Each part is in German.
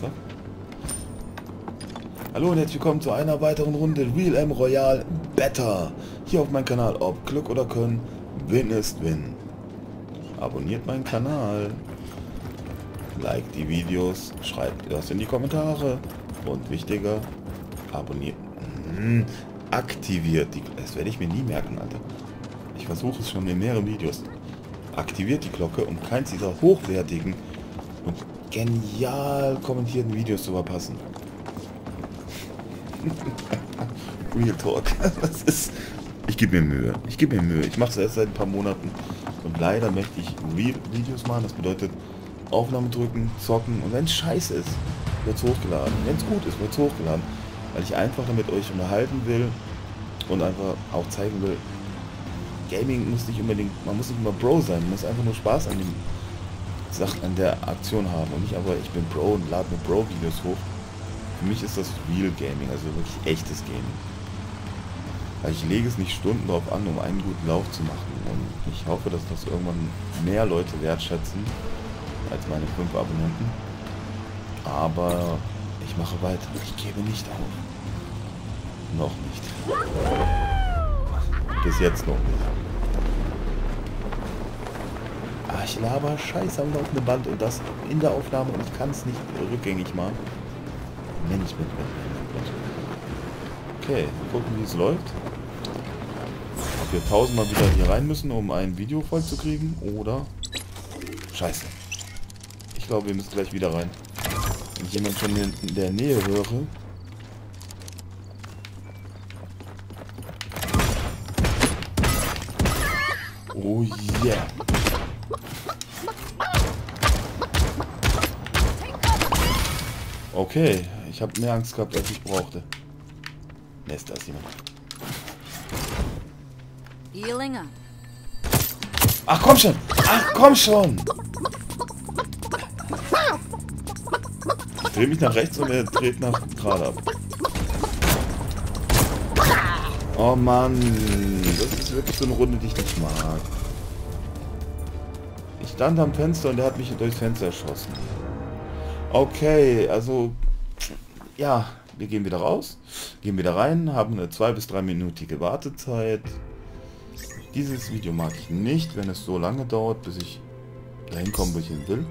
Zack. Hallo und herzlich willkommen zu einer weiteren Runde Real M Royal Better. Hier auf meinem Kanal, ob Glück oder Können, Win ist Win. Abonniert meinen Kanal. Like die Videos, schreibt das in die Kommentare. Und wichtiger, abonniert. Hm, aktiviert die... Das werde ich mir nie merken, Alter. Ich versuche es schon in mehreren Videos. Aktiviert die Glocke, um keins dieser hochwertigen und genial kommentierten Videos zu verpassen. Real Talk. Das ist... Ich gebe mir Mühe. Ich gebe mir Mühe. Ich mache es erst seit ein paar Monaten. Und leider möchte ich Real Videos machen. Das bedeutet Aufnahme drücken, zocken. Und wenn es scheiße ist, wird es hochgeladen. Wenn es gut ist, wird es hochgeladen. Weil ich einfach damit euch unterhalten will und einfach auch zeigen will, Gaming muss nicht unbedingt, man muss nicht immer Bro sein, man muss einfach nur Spaß an dem Sachen, an der Aktion haben und nicht aber ich bin Bro und lade mir Bro-Videos hoch. Für mich ist das Real Gaming, also wirklich echtes Gaming. Weil ich lege es nicht Stunden darauf an, um einen guten Lauf zu machen. Und ich hoffe, dass das irgendwann mehr Leute wertschätzen als meine fünf Abonnenten. Aber ich mache weiter. Ich gebe nicht auf. Noch nicht. Bis jetzt noch nicht. Ah, ich laber scheiße am laufenden Band und das in der Aufnahme und ich kann es nicht rückgängig machen. Mensch, Mensch, Mensch, Mensch. Okay, gucken wie es läuft. Ob wir tausendmal wieder hier rein müssen, um ein Video voll zu kriegen oder... Scheiße. Ich glaube, wir müssen gleich wieder rein. Wenn ich jemand schon in der Nähe höre, Oh yeah. Okay, ich habe mehr Angst gehabt, als ich brauchte. Ne, ist das jemand. Healing up. Ach komm schon! Ach komm schon! Ich drehe mich nach rechts und er dreht nach gerade ab. Oh Mann, das ist wirklich so eine Runde, die ich nicht mag. Ich stand am Fenster und der hat mich durchs Fenster erschossen. Okay, also ja, wir gehen wieder raus, gehen wieder rein, haben eine zwei bis dreiminütige Wartezeit. Dieses Video mag ich nicht, wenn es so lange dauert, bis ich dahin komme, wo ich hin will.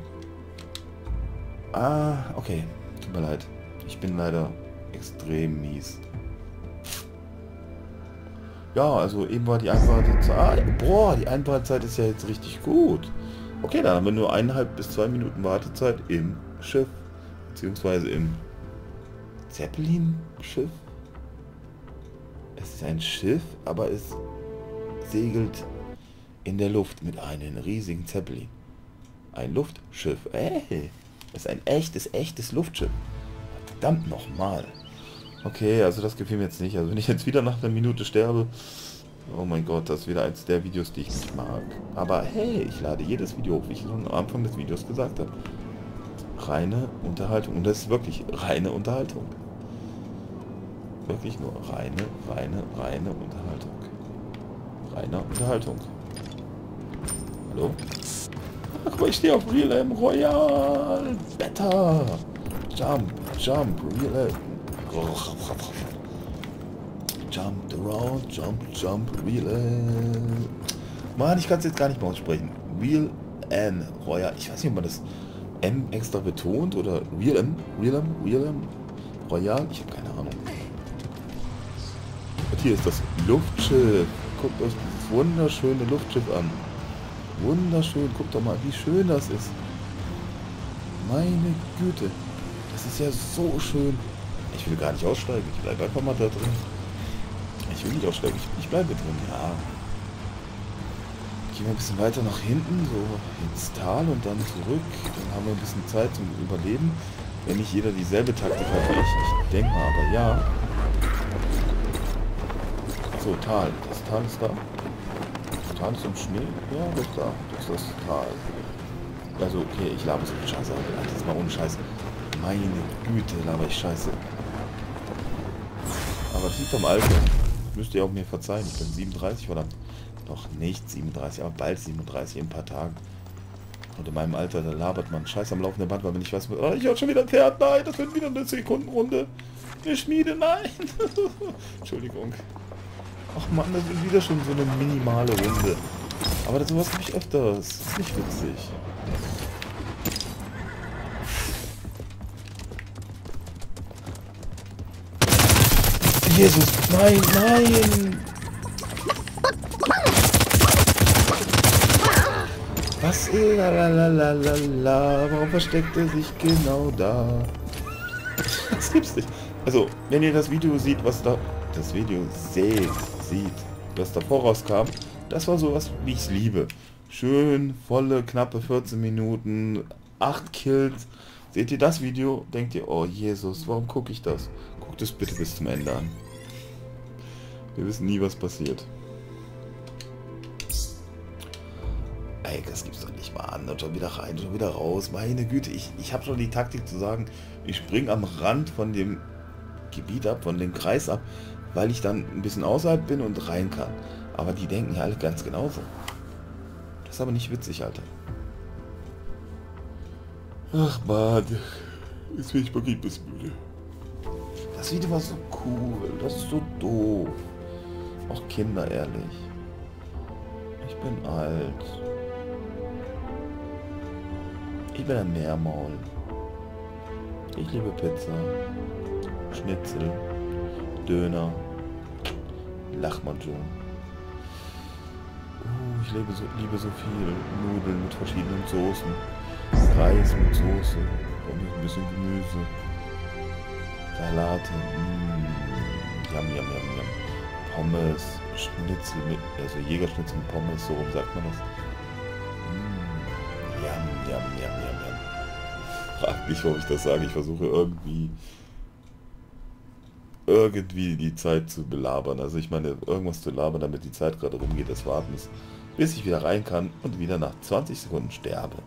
Ah, okay, tut mir leid. Ich bin leider extrem mies. Ja, also eben war die Einwartezeit... Boah, die Einwartezeit ist ja jetzt richtig gut. Okay, dann haben wir nur eineinhalb bis zwei Minuten Wartezeit im Schiff. Beziehungsweise im Zeppelin-Schiff. Es ist ein Schiff, aber es segelt in der Luft mit einem riesigen Zeppelin. Ein Luftschiff. Ey, das ist ein echtes, echtes Luftschiff. Verdammt nochmal. Okay, also das gefällt mir jetzt nicht. Also wenn ich jetzt wieder nach einer Minute sterbe, oh mein Gott, das ist wieder eins der Videos, die ich nicht mag. Aber hey, ich lade jedes Video hoch, wie ich am Anfang des Videos gesagt habe. Reine Unterhaltung. Und das ist wirklich reine Unterhaltung. Wirklich nur reine, reine, reine Unterhaltung. Reine Unterhaltung. Hallo? Ach, guck mal, ich stehe auf Real M Royal. Better. Jump, jump, Real M. Jump around, jump, jump, Real M. Mann, ich kann es jetzt gar nicht mehr aussprechen. Real M Royal. Ich weiß nicht, ob man das M extra betont oder Real M, Real M, Real M Royal. Ich habe keine Ahnung. Und hier ist das Luftschiff. Guckt euch dieses wunderschöne Luftschiff an. Wunderschön. Guckt doch mal, wie schön das ist. Meine Güte. Das ist ja so schön. Ich will gar nicht aussteigen. Ich bleibe einfach mal da drin. Ich will nicht aussteigen. Ich, ich bleibe drin. Ja. Gehen wir ein bisschen weiter nach hinten, so ins Tal und dann zurück. Dann haben wir ein bisschen Zeit zum Überleben. Wenn nicht jeder dieselbe Taktik hat wie ich. Ich denke mal, aber ja. So, Tal. Das Tal ist da. Das Tal ist im Schnee. Ja, das ist da. Das ist das Tal. Also, okay, ich laber so viel Scheiße. Das ist mal ohne Scheiße. Meine Güte, laber ich Scheiße. Aber es liegt am Alter. Müsst ihr auch mir verzeihen. Ich bin 37, verdammt. Noch nicht 37, aber bald 37 in ein paar Tagen. Und in meinem Alter, da labert man Scheiß am laufenden Band, weil man nicht weiß, oh, ich habe schon wieder ein Pferd, nein, das wird wieder eine Sekundenrunde. Eine Schmiede, nein. Entschuldigung. Ach man, das wird wieder schon so eine minimale Runde. Aber das sowas habe ich öfters. Das ist nicht witzig. Jesus, nein, nein! Was? Lalalala, warum versteckt er sich genau da? Das gibt's nicht. Also, wenn ihr das Video seht, was da... Das Video seht, sieht, was da vorauskam, das war sowas, wie ich es liebe. Schön, volle, knappe 14 Minuten, 8 Kills. Seht ihr das Video, denkt ihr, oh Jesus, warum gucke ich das? Guckt es bitte bis zum Ende an. Wir wissen nie, was passiert. Ey, das gibt's doch nicht mal an. Und schon wieder rein, schon wieder raus. Meine Güte, ich, ich habe schon die Taktik zu sagen, ich spring am Rand von dem Gebiet ab, von dem Kreis ab, weil ich dann ein bisschen außerhalb bin und rein kann. Aber die denken ja alle ganz genauso. Das ist aber nicht witzig, Alter. Ach man, jetzt bin ich wirklich ein müde. Das Video war so cool, das ist so doof. Auch Kinder, ehrlich. Ich bin alt. Ich bin ein Meermaul. Ich liebe Pizza, Schnitzel, Döner, Lachmanjon. Uh, ich liebe so, liebe so viel Nudeln mit verschiedenen Soßen, Reis mit Soße und ein bisschen Gemüse, Salate, mm, yum, yum, yum, yum. Pommes, Schnitzel mit, also Jägerschnitzel mit Pommes, so sagt man das. Yum, yum, yum. Frag nicht, warum ich das sage. Ich versuche irgendwie irgendwie die Zeit zu belabern. Also ich meine, irgendwas zu labern, damit die Zeit gerade rumgeht, das Warten ist, bis ich wieder rein kann und wieder nach 20 Sekunden sterbe.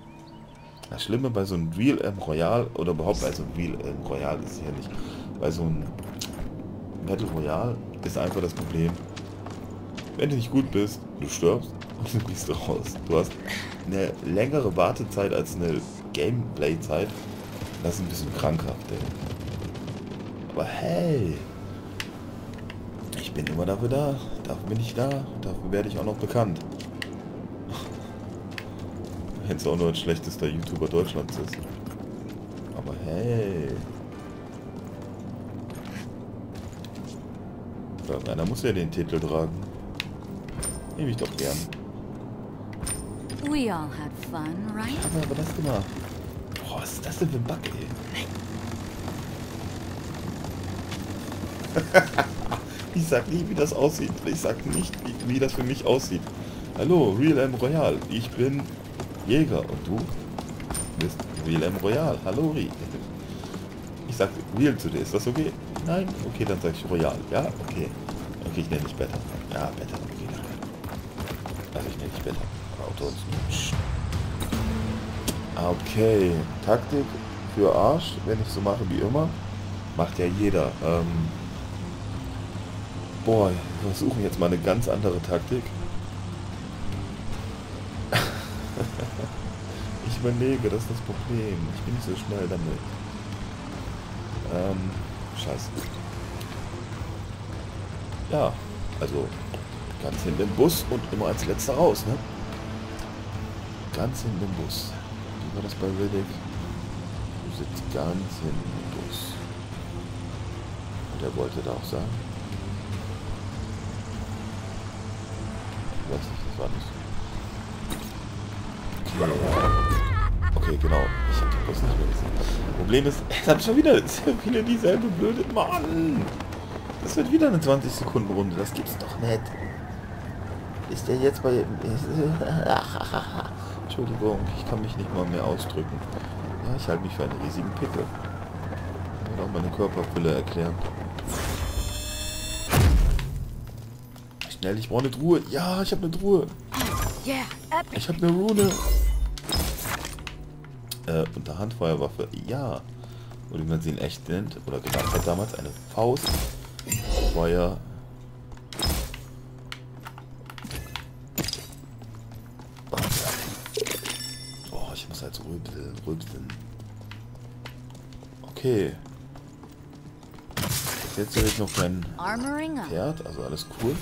Das Schlimme bei so einem Real M Royal oder überhaupt bei so einem Real M Royal ist hier nicht. Bei so einem Battle Royale ist einfach das Problem. Wenn du nicht gut bist, du stirbst du gehst raus. Du hast eine längere Wartezeit als eine Gameplay-Zeit. Das ist ein bisschen krankhaft, ey. Aber hey, ich bin immer dafür da. Dafür bin ich da. Dafür werde ich auch noch bekannt. Wenn es auch nur ein schlechtester YouTuber Deutschlands ist. Aber hey. Irgendeiner muss ja den Titel tragen. Nehme ich doch gern. We all had fun, right? Aber, aber das gemacht. Boah, was ist das denn für ein Bug, ey? ich sag nie, wie das aussieht. Ich sag nicht, wie, wie das für mich aussieht. Hallo, Real M Royal. Ich bin Jäger und du bist Real M Royal. Hallo, Ri. Ich sag Real zu dir. Ist das okay? Nein? Okay, dann sag ich Royal. Ja? Okay. Okay, ich nenne dich Better. Ja, Better. Okay, danke. Also ich nenne dich Better. Autos. Okay. Taktik für Arsch, wenn ich so mache wie immer. Macht ja jeder. Ähm Boah, wir versuchen jetzt mal eine ganz andere Taktik. ich überlege, das ist das Problem. Ich bin nicht so schnell damit. Ähm, scheiße. Ja, also ganz hinten im Bus und immer als letzter raus, ne? Ganz hinten im Bus. Wie war das bei Riddick? Du sitzt ganz hinten im Bus. Und er wollte da auch sagen. Ich weiß nicht, das war nicht so. Okay, genau. Ich hab den Bus nicht mehr gesehen. Problem ist, es hat schon wieder viele dieselbe blöde... Mann! Das wird wieder eine 20 Sekunden Runde. Das gibt's doch nicht. Ist der jetzt bei... Entschuldigung, ich kann mich nicht mal mehr ausdrücken. Ja, ich halte mich für einen riesigen Pickel. Ich will auch meine Körperfülle erklären. Schnell, ich brauche eine Truhe. Ja, ich habe eine Truhe. Ich habe eine Rune. Äh, unter Handfeuerwaffe. Ja. Oder wie man sie in echt nennt. Oder gedacht hat damals. Eine Faust. Feuer. Rübseln. Okay. Jetzt habe ich noch kein Pferd, also alles cool.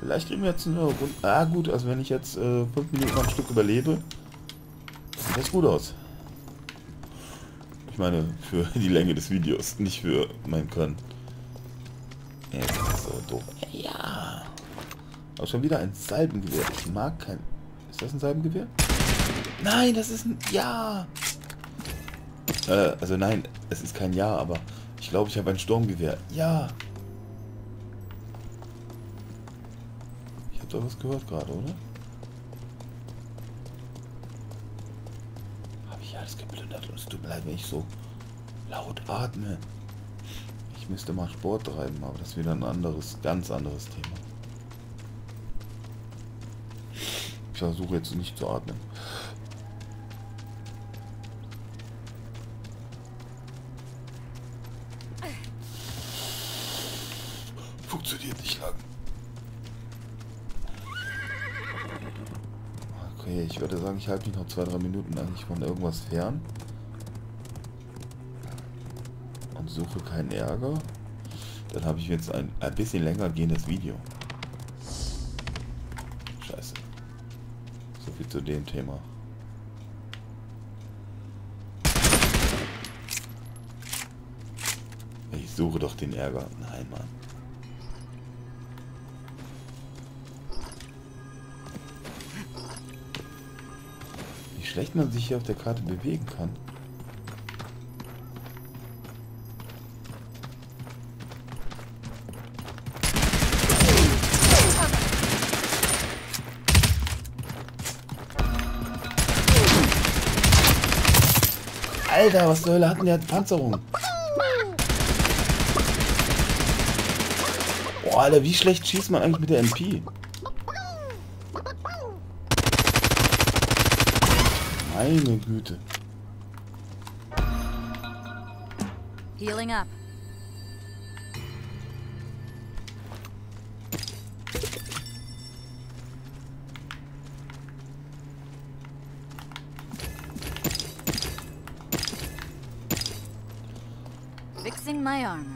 Vielleicht kriegen wir jetzt eine Runde. Ah gut, also wenn ich jetzt äh, 5 Minuten am Stück überlebe, sieht das gut aus. Ich meine, für die Länge des Videos, nicht für mein Können. Ja, jetzt ist das so doof. Ja. Aber schon wieder ein Salbengewehr. Ich mag kein... Ist das ein Salbengewehr? Nein, das ist ein... Ja. Äh, also nein, es ist kein Ja, aber ich glaube, ich habe ein Sturmgewehr. Ja. Habt ihr was gehört gerade, oder? Habe ich alles geplündert und es tut mir leid, wenn ich so laut atme. Ich müsste mal Sport treiben, aber das ist wieder ein anderes, ganz anderes Thema. Ich versuche jetzt nicht zu atmen. Funktioniert nicht lang. Okay, ich halte mich noch zwei, drei Minuten eigentlich von irgendwas fern. Und suche keinen Ärger. Dann habe ich jetzt ein, ein bisschen länger gehendes Video. Scheiße. So viel zu dem Thema. Ich suche doch den Ärger. Nein, Mann. Schlecht man sich hier auf der Karte bewegen kann. Alter, was zur Hölle hatten der Panzerung? Boah, Alter, wie schlecht schießt man eigentlich mit der MP? Meine Güte. Healing up. Fixing my armor.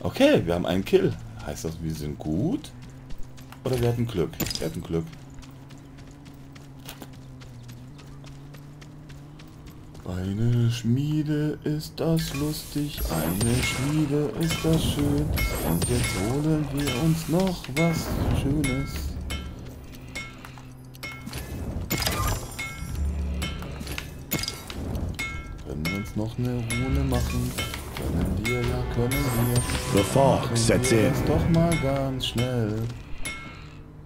Okay, wir haben einen Kill. Heißt das, wir sind gut? Oder wir hatten Glück? Wir hatten Glück. Eine Schmiede ist das lustig, eine Schmiede ist das schön. Und jetzt holen wir uns noch was Schönes. Können wir uns noch eine Rune machen? Können wir, ja, können wir. The fog sets in. doch mal ganz schnell.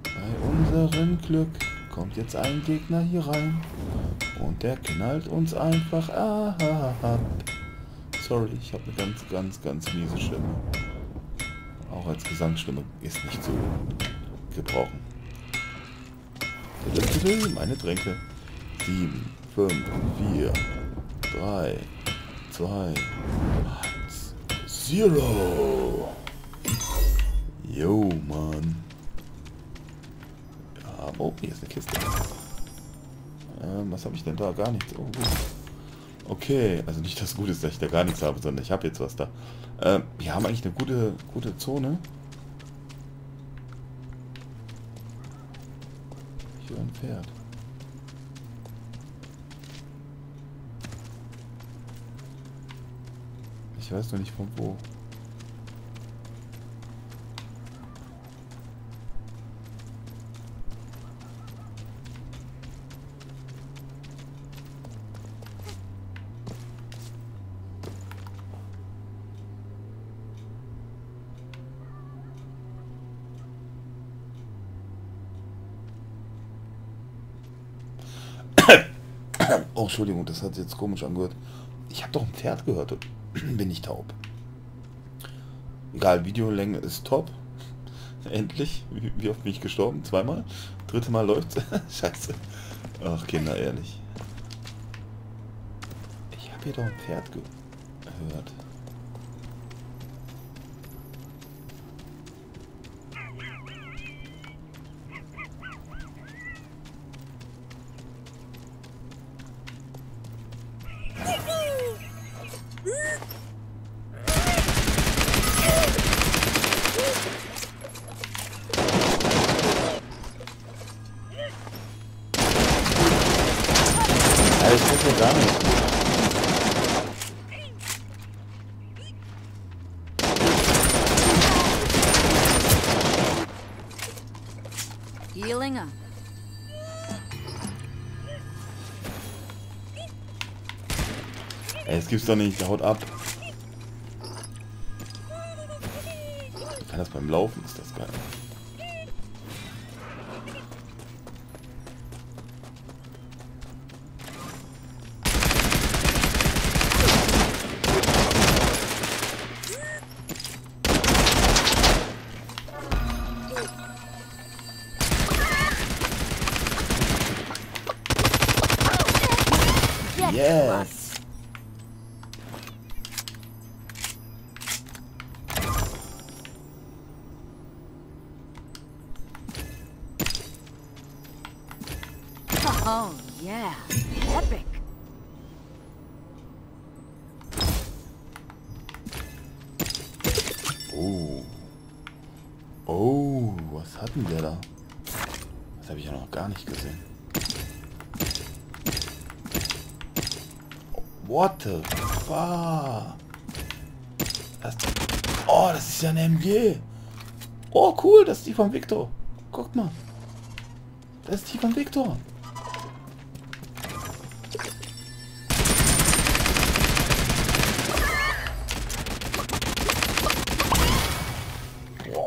Bei unserem Glück kommt jetzt ein Gegner hier rein. Und der knallt uns einfach ab. Sorry, ich habe eine ganz, ganz, ganz miese Stimme. Auch als Gesangsstimme ist nicht zu gebrauchen. Meine Tränke. 7, 5, 4, 3, 2, 1, 0. Yo, Mann. Ja, oh, hier ist eine Kiste. Ähm, was habe ich denn da? Gar nichts. Oh, gut. Okay, also nicht das Gute ist, dass ich da gar nichts habe, sondern ich habe jetzt was da. Ähm, wir haben eigentlich eine gute, gute Zone. Ich höre ein Pferd. Ich weiß noch nicht von wo. Oh, Entschuldigung, das hat jetzt komisch angehört. Ich habe doch ein Pferd gehört und bin ich taub. Egal, Videolänge ist top. Endlich. Wie, oft bin ich gestorben? Zweimal? Dritte Mal läuft Scheiße. Ach, Kinder, ehrlich. Ich habe hier doch ein Pferd gehört. das ja gar nicht. Healing up. Ey, das gibt's doch nicht, haut ab. Kann das beim Laufen, ist das Was hat denn der da? Das habe ich ja noch gar nicht gesehen. What the fuck? Das, oh, das ist ja eine MG. Oh, cool, das ist die von Victor. Guck mal. Das ist die von Victor.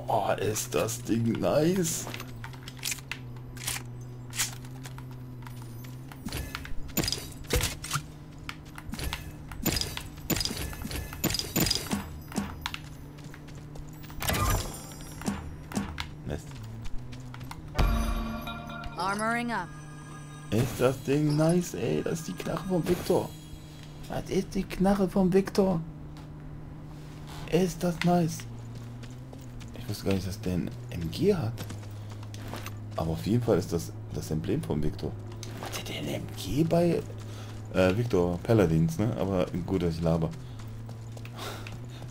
Boah, ist das Ding nice. Mist. Armoring up. Ist das Ding nice, ey. Das ist die Knarre von Victor. Das ist die Knarre von Victor. Ist das nice. Ich wusste gar nicht, dass der ein MG hat. Aber auf jeden Fall ist das das Emblem von Victor. Hat der ein MG bei äh, Victor Paladins, ne? Aber gut, dass ich laber.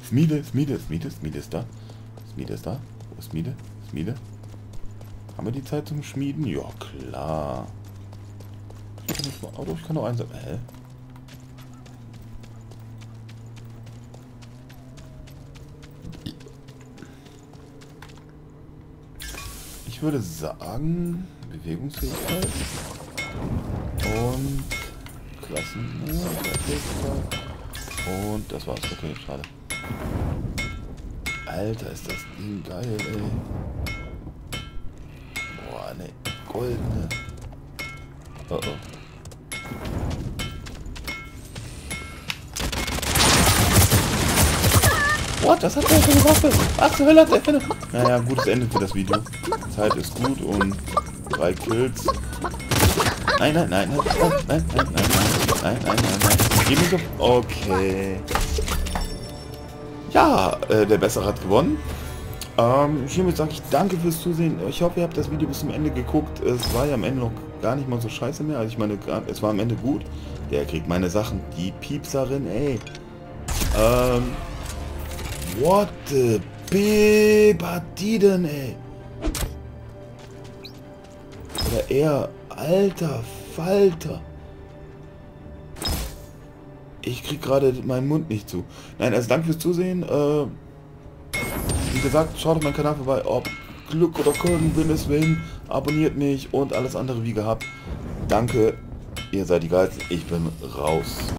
Smide, Smide, Smide, Smide ist da. Smide ist da. Wo ist Smide? Smide? Haben wir die Zeit zum Schmieden? Ja, klar. Ich kann mal Auto, ich kann noch einsam. Hä? Ich würde sagen, Bewegungsfähigkeit und Klassen. Und das war's. Okay, schade. Alter, ist das Ding geil, ey. Boah, eine goldene. Oh oh. What? Das hat der für eine Waffe? Was zur Hölle hat der für eine... Naja, gutes Ende für das Video. Zeit ist gut und drei Kills. Nein, nein, nein, nein, nein, nein, nein, nein, nein, nein, nein, nein, nein. Mich auf... Okay. Ja, äh, der Bessere hat gewonnen. Ähm, hiermit sage ich danke fürs Zusehen. Ich hoffe, ihr habt das Video bis zum Ende geguckt. Es war ja am Ende noch gar nicht mal so scheiße mehr. Also ich meine, es war am Ende gut. Der kriegt meine Sachen. Die Piepserin, ey. Ähm, what the beep hat die denn, ey? Oder eher, alter Falter. Ich krieg gerade meinen Mund nicht zu. Nein, also danke fürs Zusehen. Äh, wie gesagt, schaut auf meinen Kanal vorbei, ob Glück oder Können, Willes Willen, abonniert mich und alles andere wie gehabt. Danke, ihr seid die Geilsten, ich bin raus.